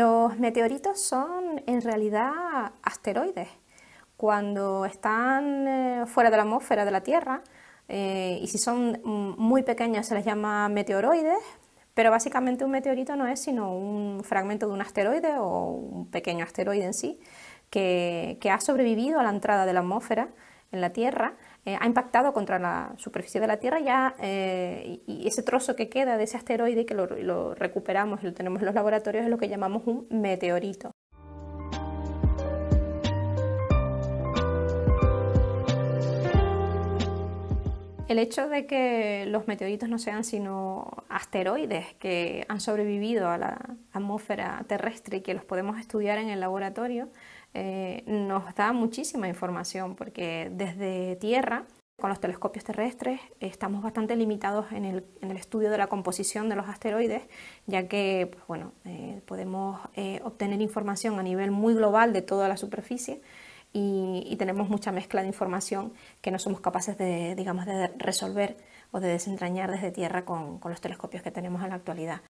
Los meteoritos son en realidad asteroides. Cuando están eh, fuera de la atmósfera de la Tierra, eh, y si son muy pequeños se les llama meteoroides, pero básicamente un meteorito no es sino un fragmento de un asteroide o un pequeño asteroide en sí, que, ha sobrevivido a la entrada de la atmósfera en la Tierra, eh, ha impactado contra la superficie de la Tierra ya, eh, y ese trozo que queda de ese asteroide que lo, lo recuperamos y lo tenemos en los laboratorios es lo que llamamos un meteorito. El hecho de que los meteoritos no sean sino asteroides que han sobrevivido a la atmósfera terrestre y que los podemos estudiar en el laboratorio eh, nos da muchísima información porque desde Tierra con los telescopios terrestres estamos bastante limitados en el, estudio de la composición de los asteroides, ya que pues, bueno, eh, podemos eh, obtener información a nivel muy global de toda la superficie, y, tenemos mucha mezcla de información que no somos capaces de, digamos, de resolver o de desentrañar desde tierra con, con los telescopios que tenemos en la actualidad.